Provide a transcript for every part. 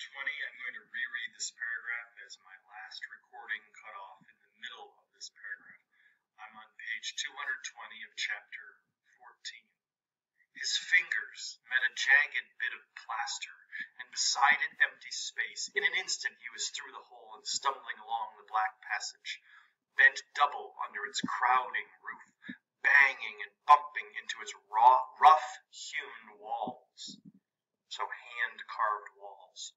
I'm going to reread this paragraph as my last recording cut off in the middle of this paragraph. I'm on page 220 of chapter 14. His fingers met a jagged bit of plaster, and beside it empty space. In an instant he was through the hole and stumbling along the black passage, bent double under its crowding roof, banging and bumping into its raw, rough-hewn walls. So hand-carved walls.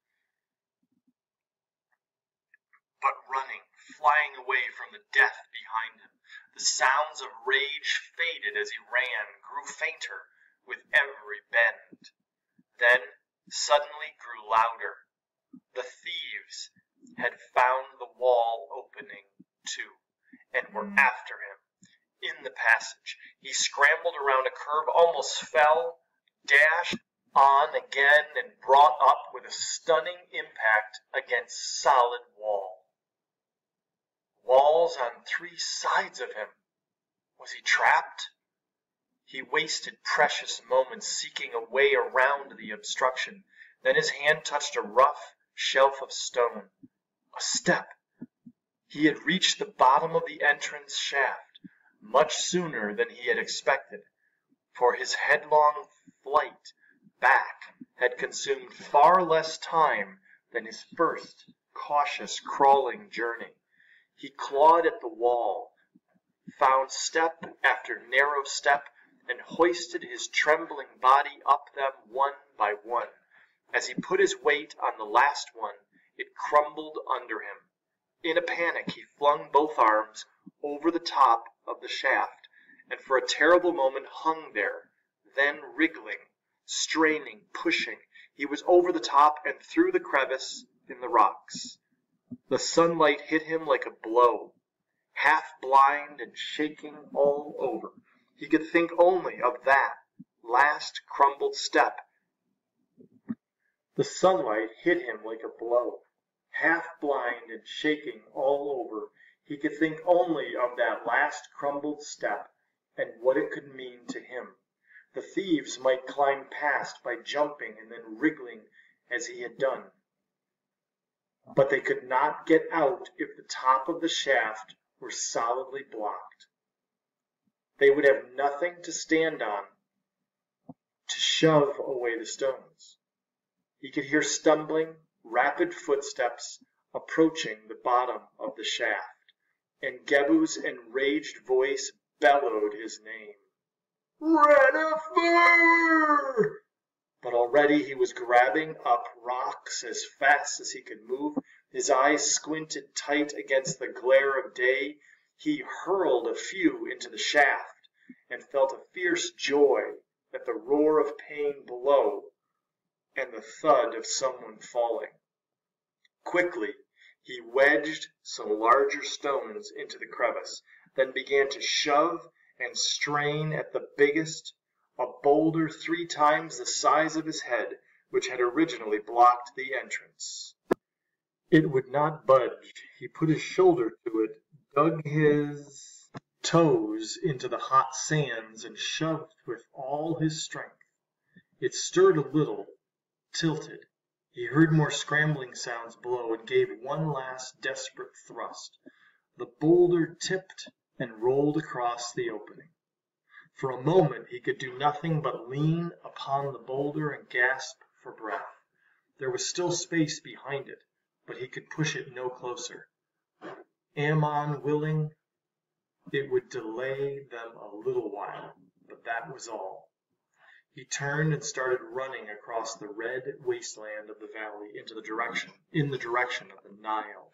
But running, flying away from the death behind him, the sounds of rage faded as he ran, grew fainter with every bend, then suddenly grew louder. The thieves had found the wall opening too, and were hmm. after him in the passage. He scrambled around a curve, almost fell, dashed on again, and brought up with a stunning impact against solid wall. Walls on three sides of him. Was he trapped? He wasted precious moments seeking a way around the obstruction. Then his hand touched a rough shelf of stone. A step. He had reached the bottom of the entrance shaft much sooner than he had expected, for his headlong flight back had consumed far less time than his first cautious crawling journey. He clawed at the wall, found step after narrow step, and hoisted his trembling body up them one by one. As he put his weight on the last one, it crumbled under him. In a panic he flung both arms over the top of the shaft, and for a terrible moment hung there, then wriggling, straining, pushing, he was over the top and through the crevice in the rocks. The sunlight hit him like a blow. Half blind and shaking all over, he could think only of that last crumbled step. The sunlight hit him like a blow. Half blind and shaking all over, he could think only of that last crumbled step and what it could mean to him. The thieves might climb past by jumping and then wriggling as he had done. But they could not get out if the top of the shaft were solidly blocked. They would have nothing to stand on to shove away the stones. He could hear stumbling, rapid footsteps approaching the bottom of the shaft and Gebu's enraged voice bellowed his name. Ranofer! But already he was grabbing up rocks as fast as he could move. His eyes squinted tight against the glare of day. He hurled a few into the shaft and felt a fierce joy at the roar of pain below and the thud of someone falling. Quickly he wedged some larger stones into the crevice, then began to shove and strain at the biggest, a boulder three times the size of his head, which had originally blocked the entrance. It would not budge. He put his shoulder to it, dug his toes into the hot sands, and shoved with all his strength. It stirred a little, tilted, he heard more scrambling sounds below and gave one last desperate thrust. The boulder tipped and rolled across the opening. For a moment he could do nothing but lean upon the boulder and gasp for breath. There was still space behind it, but he could push it no closer. Amon willing, it would delay them a little while, but that was all. He turned and started running across the red wasteland of the valley into the direction in the direction of the Nile.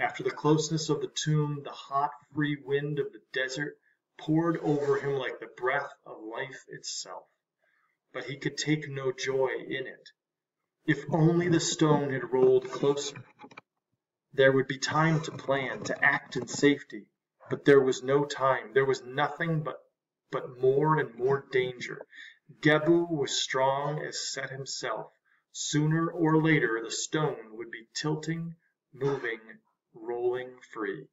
After the closeness of the tomb, the hot, free wind of the desert poured over him like the breath of life itself. But he could take no joy in it. If only the stone had rolled closer. There would be time to plan, to act in safety. But there was no time. There was nothing but but more and more danger. Gebu was strong as Set himself. Sooner or later the stone would be tilting, moving, rolling free.